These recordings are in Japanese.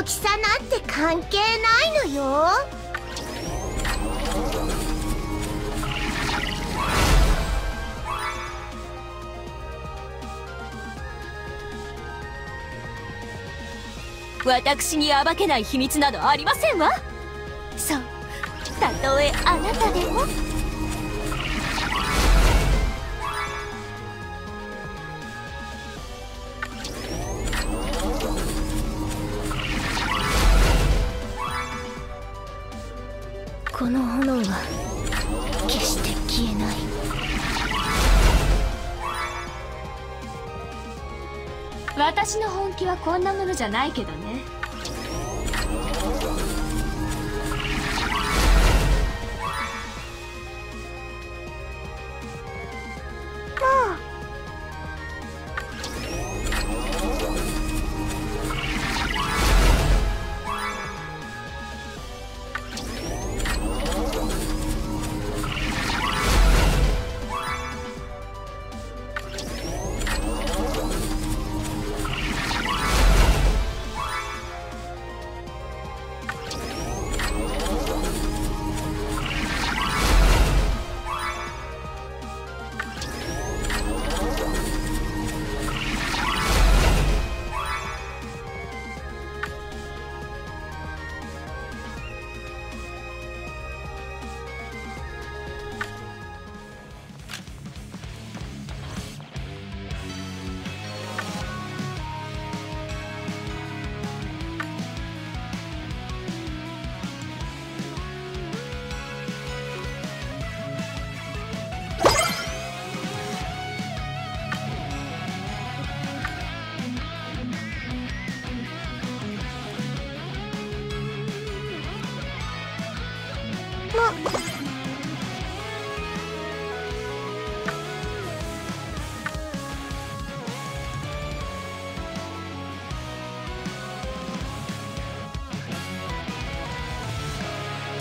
大きさなんて関係ないのよ。私に暴けない秘密などありませんわ。そう。たとえあなたでも。私の本気はこんなものじゃないけどね。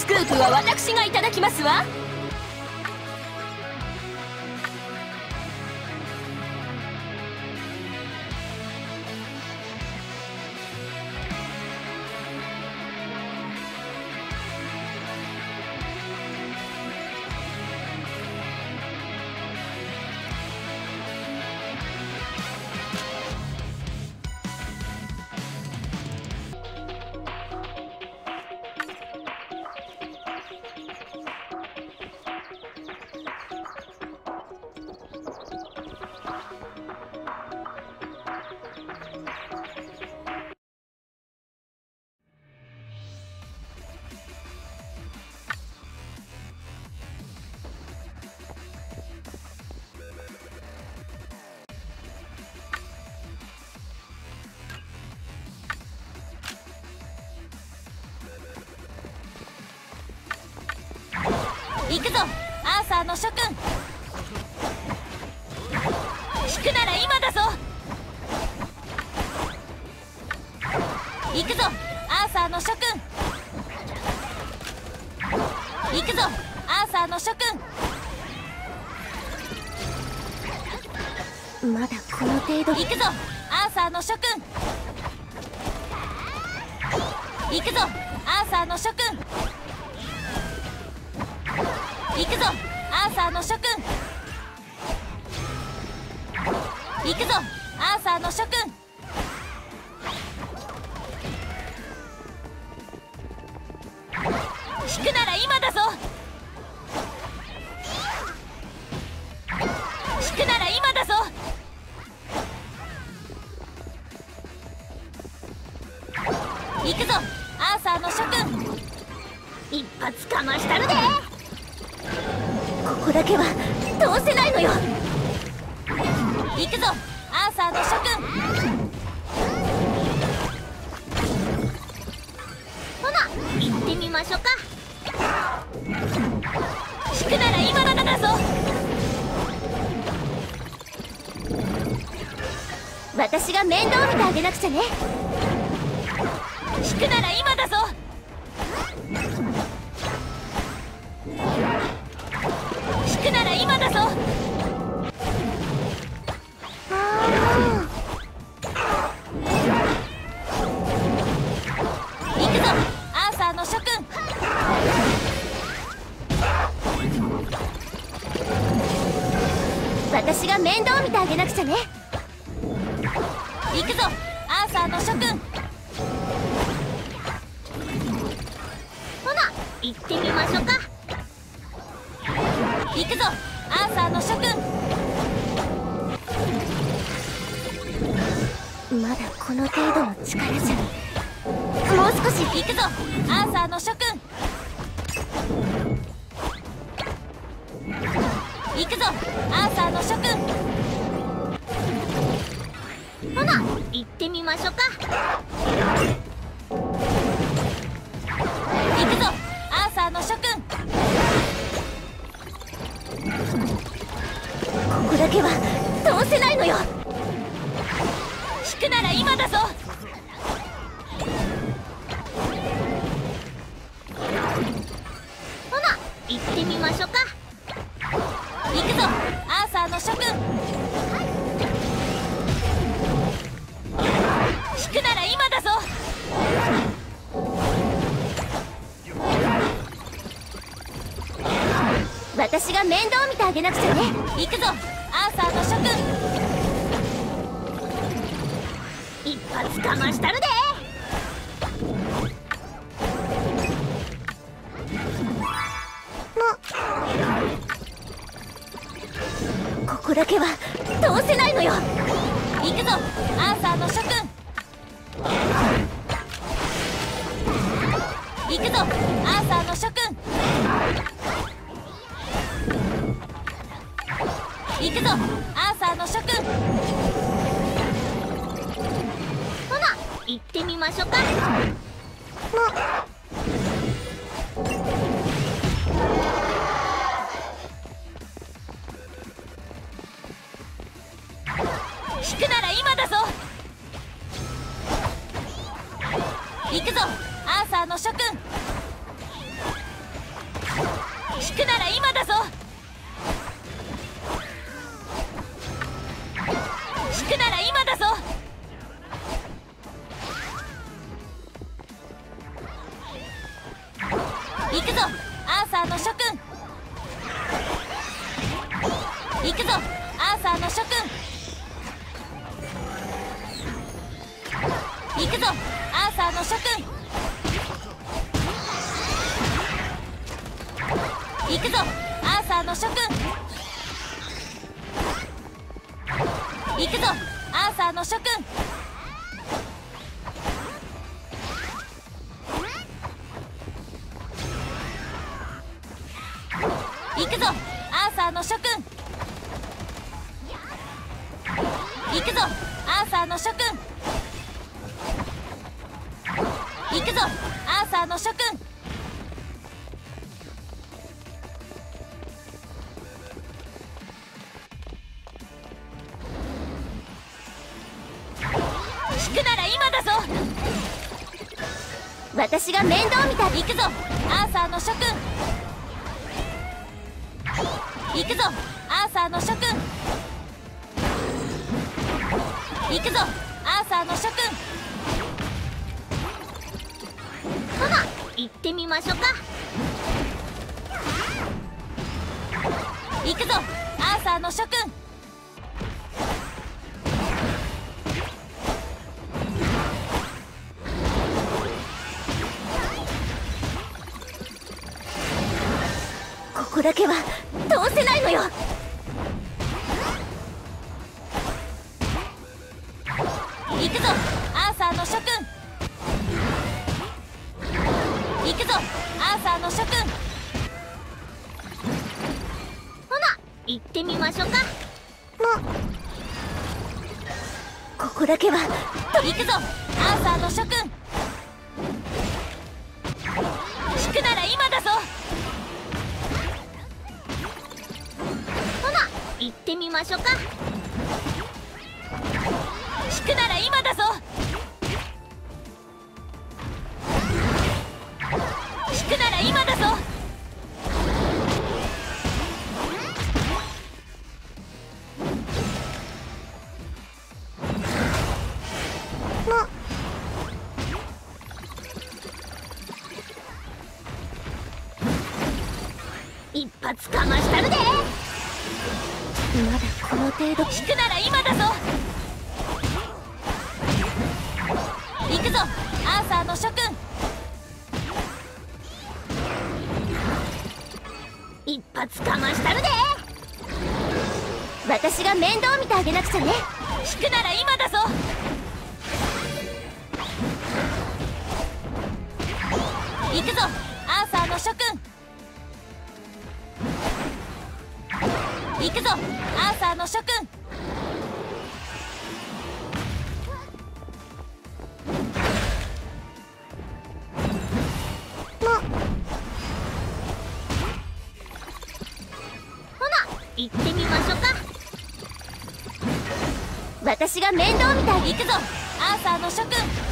スクープは私がいただきますわ。行くぞ。アーサーの諸君。引くなら今だぞ。行くぞ。アーサーの諸君。行くぞ。アーサーの諸君。まだこの程度。行くぞ。アーサーの諸君。行くぞ。アーサーの諸君ーの諸君ね。引くなら今だぞ。引くなら今だぞ。私が面倒見てあげなくちゃね。だけは通せないのよ。引くなら今だぞ。ほな行ってみましょうか。行くぞアーサーの諸君。引くなら今だぞ。私が面倒見てあげなくちゃね。行くぞ。サーの諸君一発かましたるで。もここだけは通せないのよ。行くぞ。アーサーの諸君。行くぞ。アーサーの諸君。行ってみましょうか。ま行くぞ。アーサーの諸君。行くぞ。アーサーの諸君。行くぞ。アーサーの諸君。行くぞ。アーサーの諸君。私が面倒見てあげ行くぞ。アーサーの諸君。行くぞ。アーサーの諸君。行くぞ。アーサーの諸君。ほな行ってみましょうか。行くぞ。アーサーの諸君。ここだけは通せないのよ。行くぞアーサーの諸君。行くぞアーサーの諸君。ほな行ってみましょうか。ここだけは行くぞアーサーの諸君。引くなら今だぞ行ってみましょうか。引くなら今だぞ。程度引くなら今だぞ。行くぞアーサーの諸君。一発かましたるで。私が面倒見てあげなくちゃね。引くなら今だぞ。行くぞアーサーの諸君行くぞ。アーサーの諸君。ほな行ってみましょうか。私が面倒見てあげ行くぞ。アーサーの諸君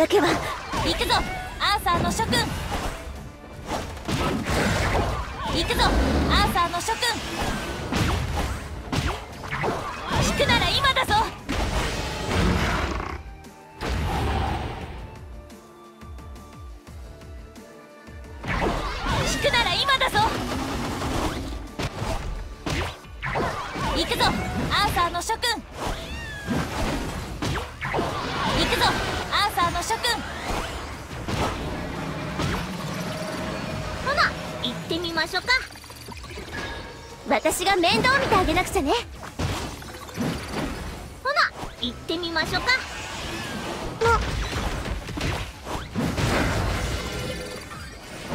だけは。行くぞ。アーサーの諸君。行くぞ。アーサーの諸君。私が面倒見てあげなくちゃね。ほな行ってみましょうか。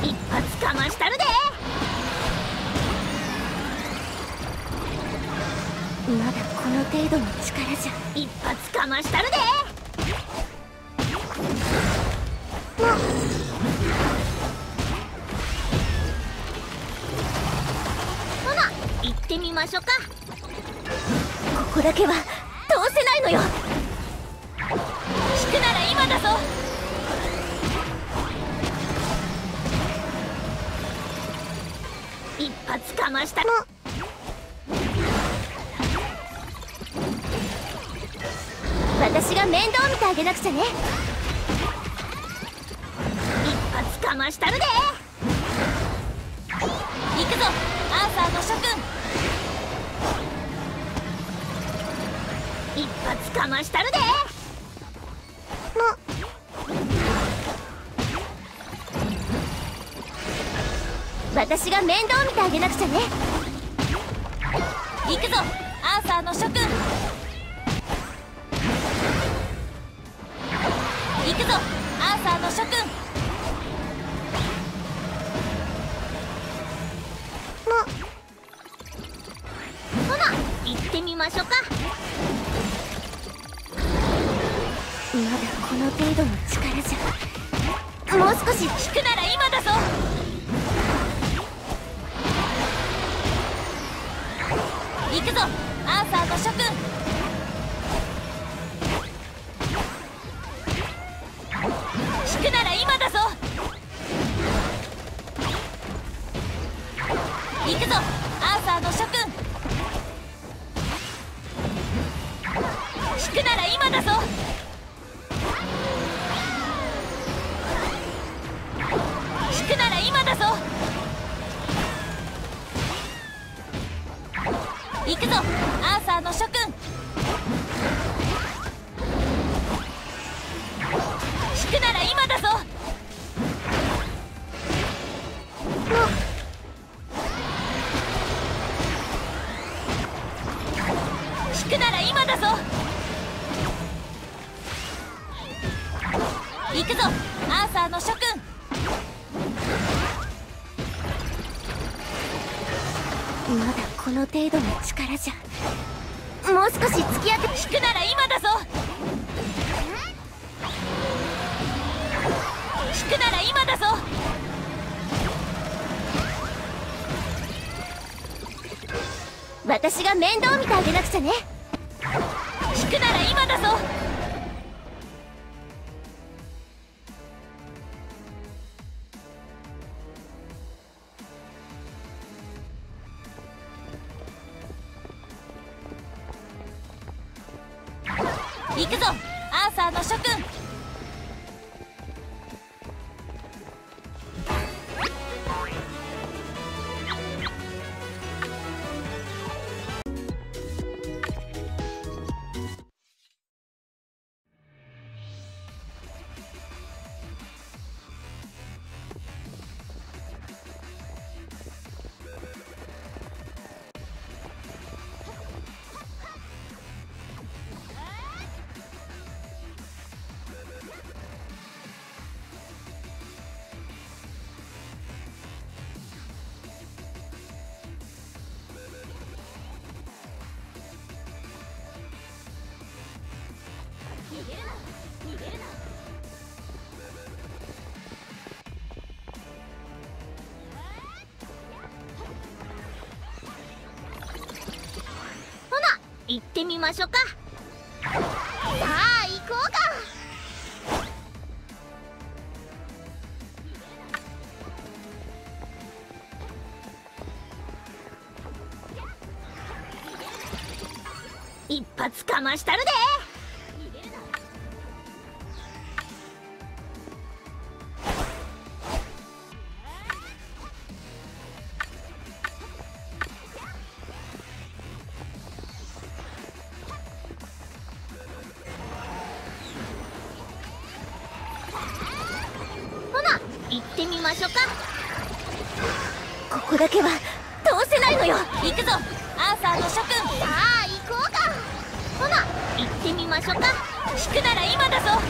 一発かましたるで。まだこの程度の力じゃ。一発かましたるで一発かましたるで。私が面倒見てあげなくちゃね。行くぞアーサーの諸君。行くぞ。アーサーの諸君。私が面倒見てあげなくちゃね。引くなら今だぞ。ってみましょうか。さあ行こうか。一発かましたるで。ってみましょうか。ここだけは通せないのよ。行くぞ。アーサーの諸君。さあ行こうか。ほな行ってみましょうか。引くなら今だぞ。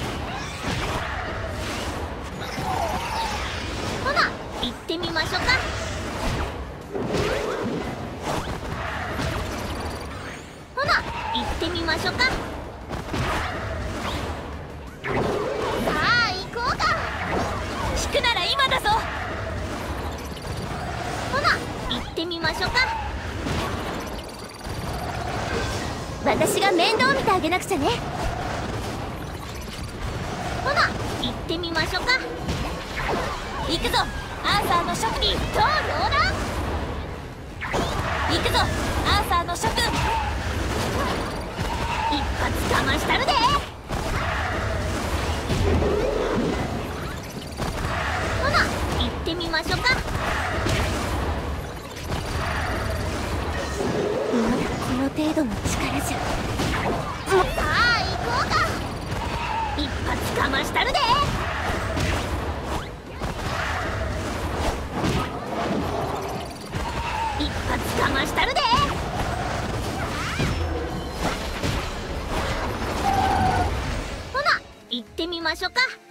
ほな行ってみましょうか。ほな行ってみましょうか私が面倒見てあげなくちゃね。ほな行ってみましょうか。行くぞアーサーの諸君一刀両断行くぞアーサーの諸君一発かましたるで。ほな行ってみましょうか。の程度の力じゃさあ行こうか。一発かましたるで。ましたるで。ほな行ってみましょか。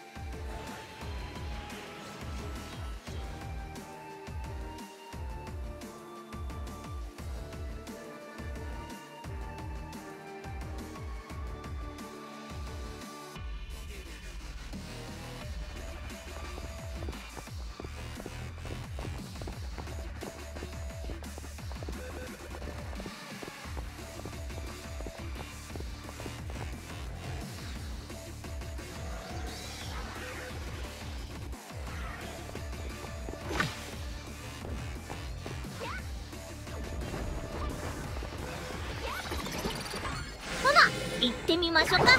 ってみましょうか。さ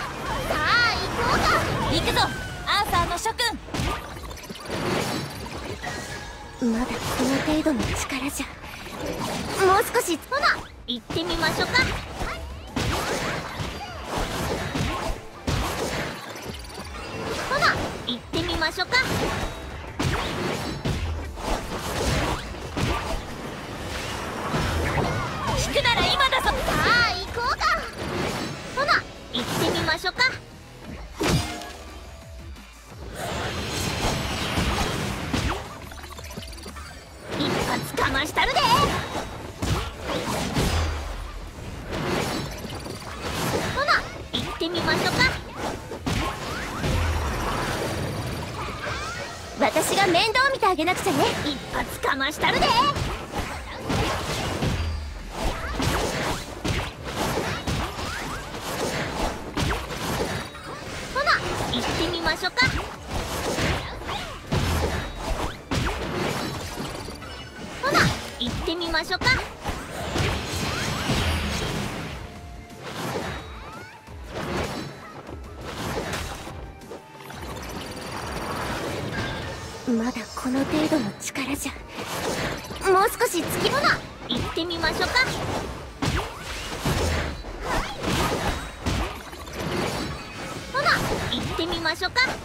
あ行こうか。行くぞ。アーサーの諸君。まだこの程度の力じゃ。もう少し。ほな行ってみましょうか。ほな行ってみましょうかなくちゃね。一発かましたるで。の程度の力じゃもう少し突きほな。行ってみましょうか。ほな行ってみましょうか。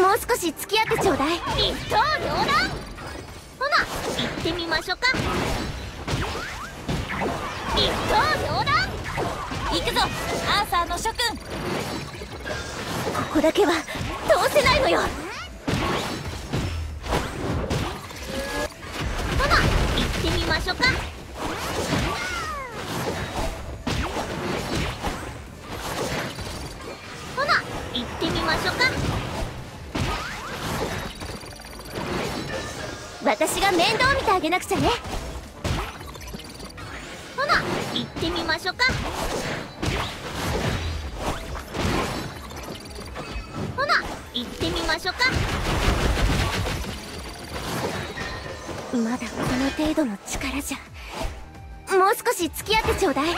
もう少し付き合ってちょうだい。一刀両断。ほな行ってみましょうか。一刀両断。行くぞアーサーの諸君。ここだけは通せないのよ。ほな行ってみましょうか面倒見てあげなくちゃね。ほな行ってみましょか。ほな行ってみましょか。まだこの程度の力じゃもう少し付き合ってちょうだい。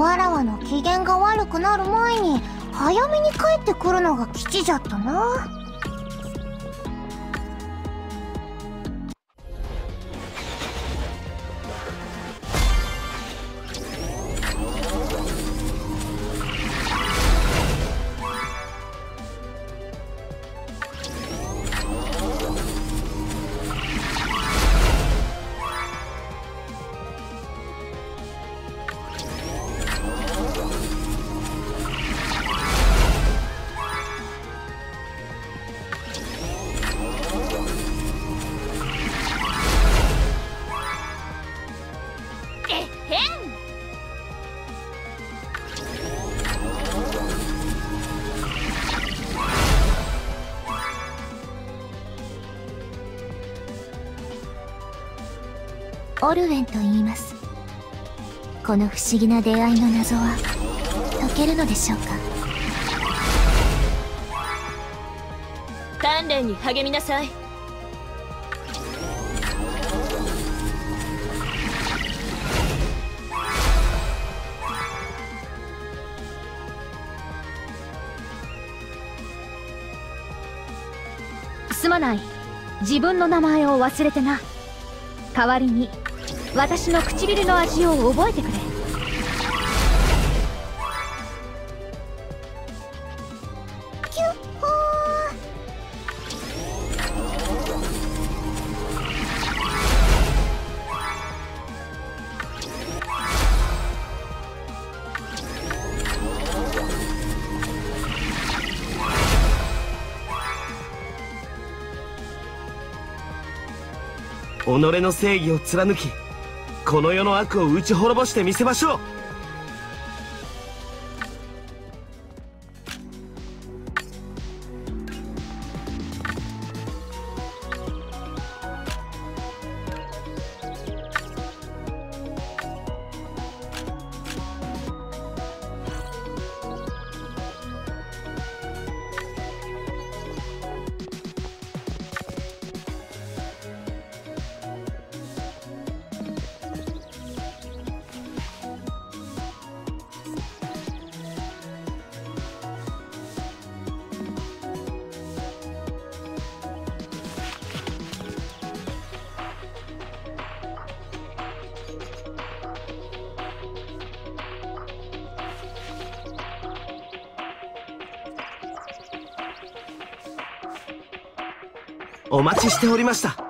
わらわの機嫌が悪くなる前に早めに帰ってくるのが吉じゃったな。オルウェンと言います。この不思議な出会いの謎は解けるのでしょうか？鍛錬に励みなさい。すまない。自分の名前を忘れてな。代わりに私の唇の味を覚えてくれ。キュッホ己の正義を貫きこの世の悪を打ち滅ぼしてみせましょう。お待ちしておりました。